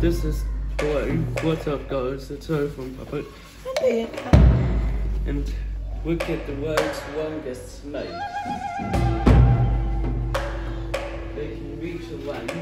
This is Blue. What's up guys, it's her from Puppet. And we get the world's longest snake. They can reach a length.